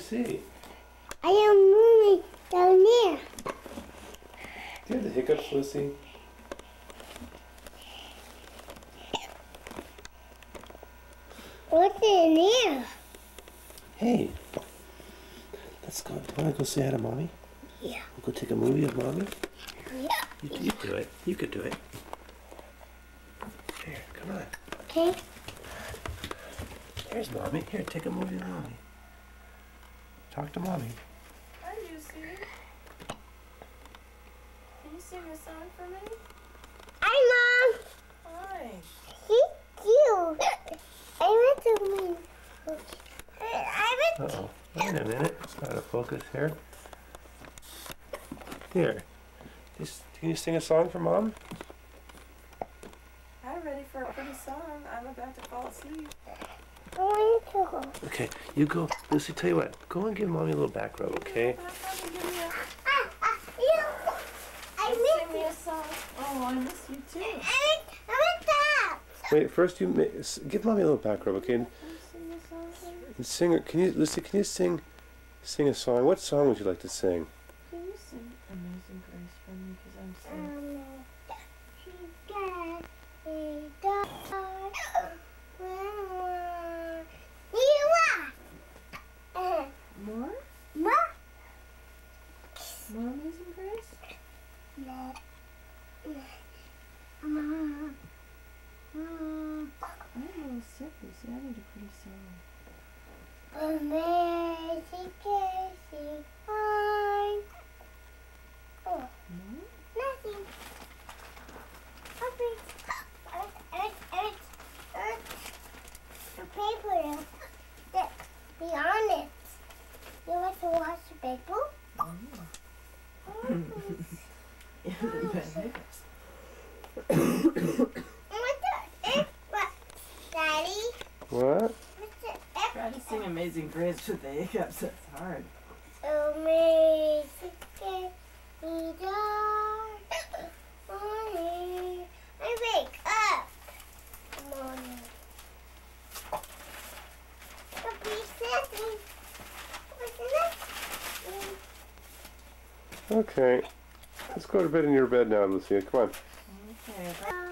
see? I am moving down there. Do you have the hiccups, Lucy? What's in there? Hey, let's go. Do you want to go say hi to mommy? Yeah. We'll go take a movie of mommy. Yeah. You, you do it. You could do it. Here, come on. Okay. Here's mommy. Here, take a movie of mommy. Talk to mommy. Hi, Lucy. Can you sing a song for me? Hi, Mom. Hi. He's cute. I went to me. I went. Uh oh. Wait a minute. It's out of focus here. Here. Just, can you sing a song for mom? I'm ready for a pretty song. I'm about to fall asleep. I to. Okay, you go. Lucy, tell you what. Go and give mommy a little back rub, okay? I come and give me a, you. I sing missed me it. a song? Oh, I miss you too. I went. I went that. Wait, first you ma- give mommy a little back rub, okay? And, sing a song for me? and sing. Can you, Lucy? Can you sing, sing a song? What song would you like to sing? Can you sing Amazing Grace for me? Because I'm so... Um, she got a dog. You are. Uh, More? Ma. More Amazing Grace? Ma. Ma. Ma. I'm a little sick, Lucy. I need a pretty song. Amazing Gracie, fine. Oh, More? nothing. Okay. Earth, earth, earth, earth. The paper. The, be honest. You want to wash the paper? What's the F? What? Daddy? What? What's the Try to sing Amazing Grace with the hiccups. That's hard. Amazing morning. I wake up. Morning. The bee says me. What's the next? Okay. Let's go to bed in your bed now, Lucia. Come on. Okay.